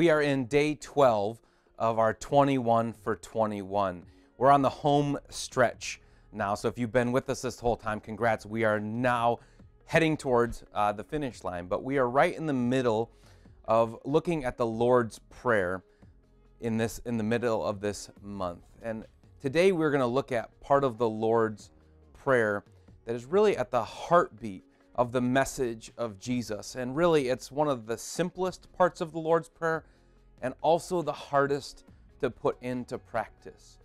We are in day 12 of our 21 for 21. We're on the home stretch now. So if you've been with us this whole time, congrats. We are now heading towards uh, the finish line, but we are right in the middle of looking at the Lord's Prayer in this in the middle of this month. And today we're going to look at part of the Lord's Prayer that is really at the heartbeat of the message of Jesus. And really, it's one of the simplest parts of the Lord's Prayer and also the hardest to put into practice.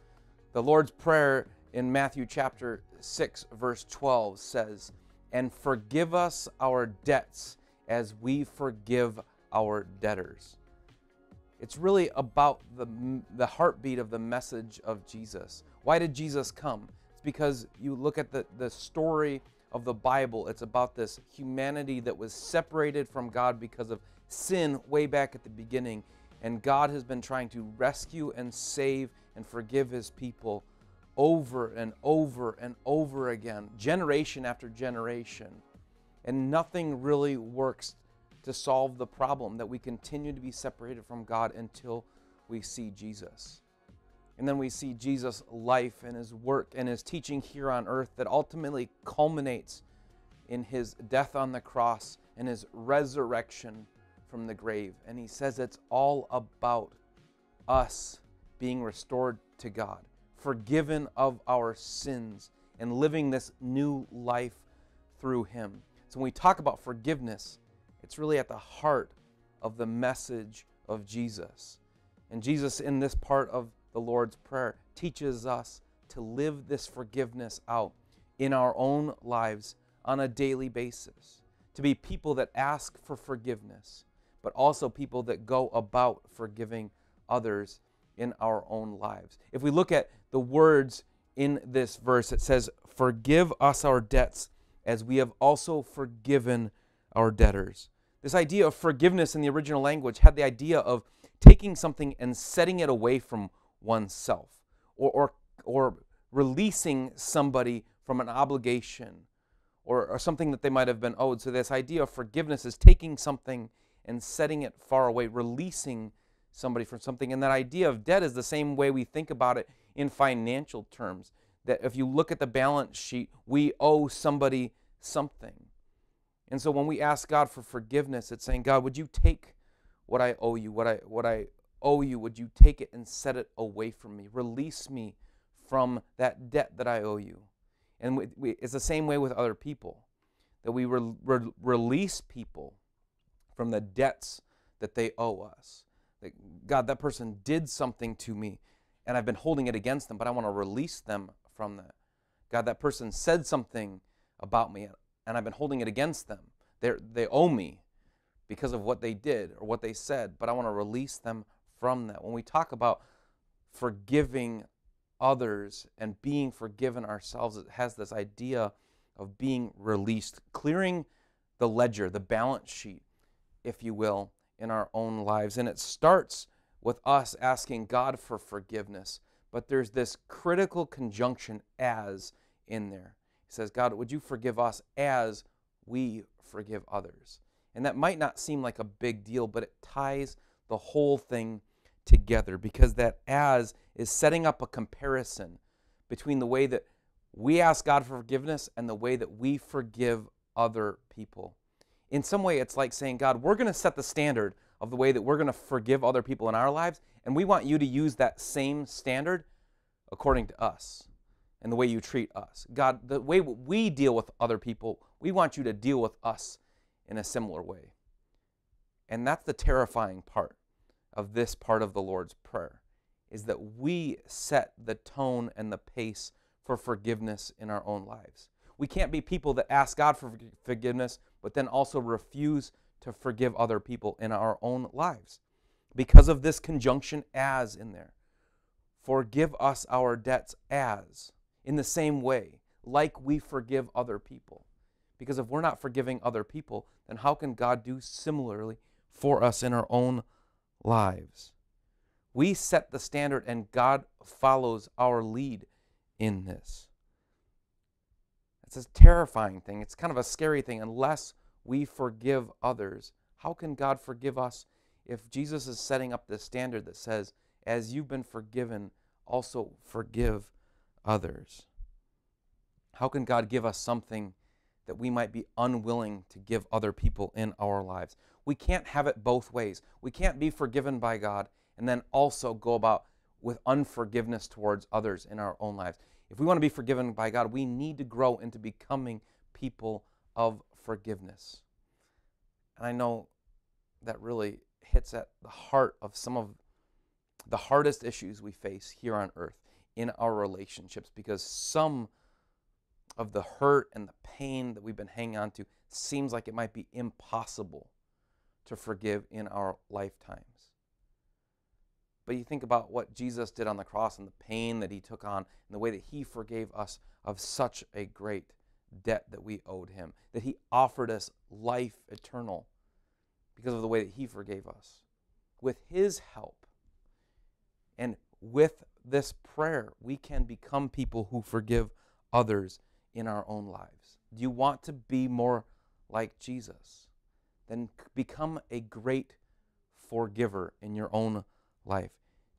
The Lord's Prayer in Matthew chapter 6, verse 12 says, And forgive us our debts as we forgive our debtors. It's really about the, the heartbeat of the message of Jesus. Why did Jesus come? It's because you look at the, the story of the Bible, it's about this humanity that was separated from God because of sin way back at the beginning. And God has been trying to rescue and save and forgive his people over and over and over again, generation after generation. And nothing really works to solve the problem that we continue to be separated from God until we see Jesus. And then we see Jesus' life and his work and his teaching here on earth that ultimately culminates in his death on the cross and his resurrection from the grave. And he says it's all about us being restored to God, forgiven of our sins, and living this new life through him. So when we talk about forgiveness, it's really at the heart of the message of Jesus. And Jesus, in this part of the Lord's Prayer teaches us to live this forgiveness out in our own lives on a daily basis, to be people that ask for forgiveness, but also people that go about forgiving others in our own lives. If we look at the words in this verse, it says, Forgive us our debts as we have also forgiven our debtors. This idea of forgiveness in the original language had the idea of taking something and setting it away from oneself or, or, or releasing somebody from an obligation or, or something that they might have been owed. So, this idea of forgiveness is taking something and setting it far away, releasing somebody from something. And that idea of debt is the same way we think about it in financial terms. That if you look at the balance sheet, we owe somebody something. And so when we ask God for forgiveness, it's saying, God, would you take what I owe you, what I what I owe you, would you take it and set it away from me? Release me from that debt that I owe you. And we, we, it's the same way with other people, that we re, re, release people from the debts that they owe us. That, God, that person did something to me, and I've been holding it against them, but I want to release them from that. God, that person said something about me, and I've been holding it against them. They're, they owe me because of what they did or what they said, but I want to release them from that. When we talk about forgiving others and being forgiven ourselves, it has this idea of being released, clearing the ledger, the balance sheet, if you will, in our own lives. And it starts with us asking God for forgiveness. But there's this critical conjunction as in there. He says, God, would you forgive us as we forgive others? And that might not seem like a big deal, but it ties the whole thing together because that as is setting up a comparison between the way that we ask God for forgiveness and the way that we forgive other people. In some way, it's like saying, God, we're going to set the standard of the way that we're going to forgive other people in our lives, and we want you to use that same standard according to us and the way you treat us. God, the way we deal with other people, we want you to deal with us in a similar way. And that's the terrifying part of this part of the Lord's Prayer is that we set the tone and the pace for forgiveness in our own lives. We can't be people that ask God for forgiveness, but then also refuse to forgive other people in our own lives because of this conjunction as in there. Forgive us our debts as, in the same way, like we forgive other people. Because if we're not forgiving other people, then how can God do similarly for us in our own lives. We set the standard, and God follows our lead in this. It's a terrifying thing. It's kind of a scary thing. Unless we forgive others, how can God forgive us if Jesus is setting up this standard that says, as you've been forgiven, also forgive others? How can God give us something that we might be unwilling to give other people in our lives? We can't have it both ways. We can't be forgiven by God and then also go about with unforgiveness towards others in our own lives. If we want to be forgiven by God, we need to grow into becoming people of forgiveness. And I know that really hits at the heart of some of the hardest issues we face here on earth in our relationships because some of the hurt and the pain that we've been hanging on to seems like it might be impossible to forgive in our lifetimes. But you think about what Jesus did on the cross and the pain that he took on and the way that he forgave us of such a great debt that we owed him, that he offered us life eternal because of the way that he forgave us. With his help and with this prayer, we can become people who forgive others in our own lives. Do you want to be more like Jesus? Then become a great forgiver in your own life.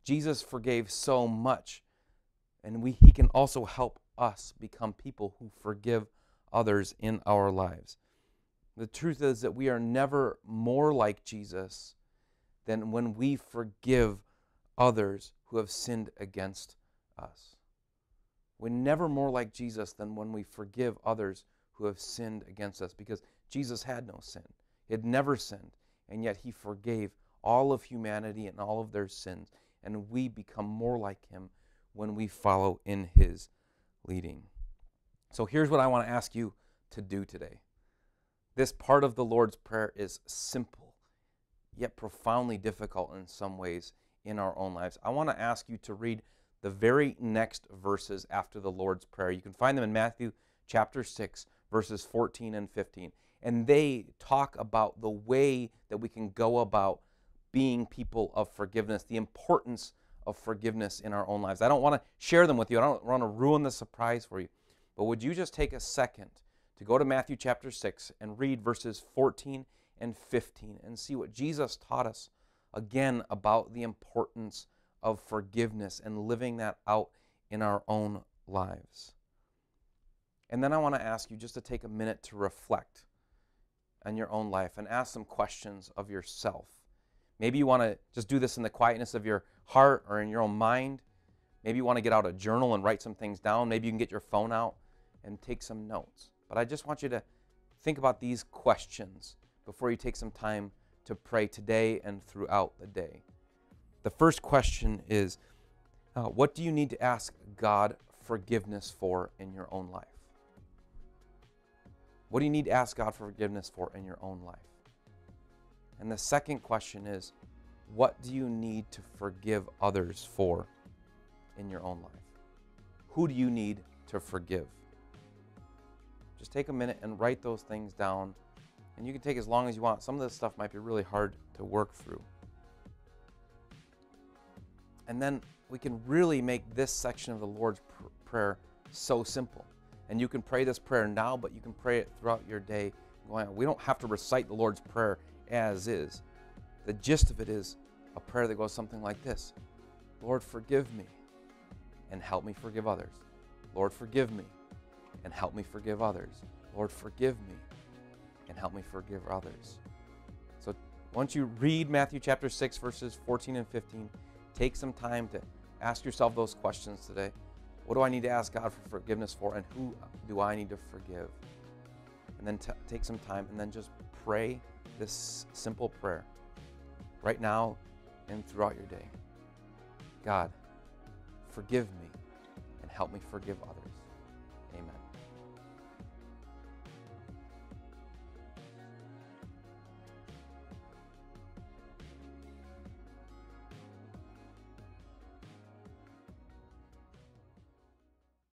Jesus forgave so much, and we, he can also help us become people who forgive others in our lives. The truth is that we are never more like Jesus than when we forgive others who have sinned against us. We're never more like Jesus than when we forgive others who have sinned against us because Jesus had no sin. He had never sinned, and yet he forgave all of humanity and all of their sins. And we become more like him when we follow in his leading. So here's what I want to ask you to do today. This part of the Lord's Prayer is simple, yet profoundly difficult in some ways in our own lives. I want to ask you to read the very next verses after the Lord's Prayer. You can find them in Matthew chapter 6, verses 14 and 15. And they talk about the way that we can go about being people of forgiveness, the importance of forgiveness in our own lives. I don't want to share them with you, I don't want to ruin the surprise for you. But would you just take a second to go to Matthew chapter 6 and read verses 14 and 15 and see what Jesus taught us again about the importance of forgiveness and living that out in our own lives. And then I want to ask you just to take a minute to reflect on your own life and ask some questions of yourself. Maybe you want to just do this in the quietness of your heart or in your own mind. Maybe you want to get out a journal and write some things down. Maybe you can get your phone out and take some notes. But I just want you to think about these questions before you take some time to pray today and throughout the day. The first question is uh, What do you need to ask God forgiveness for in your own life? What do you need to ask God for forgiveness for in your own life? And the second question is, what do you need to forgive others for in your own life? Who do you need to forgive? Just take a minute and write those things down. And you can take as long as you want. Some of this stuff might be really hard to work through. And then we can really make this section of the Lord's pr- Prayer so simple. And you can pray this prayer now, but you can pray it throughout your day. We don't have to recite the Lord's Prayer as is. The gist of it is a prayer that goes something like this Lord, forgive me and help me forgive others. Lord, forgive me and help me forgive others. Lord, forgive me and help me forgive others. So once you read Matthew chapter 6, verses 14 and 15, take some time to ask yourself those questions today. What do I need to ask God for forgiveness for, and who do I need to forgive? And then t- take some time and then just pray this simple prayer right now and throughout your day God, forgive me and help me forgive others. Amen.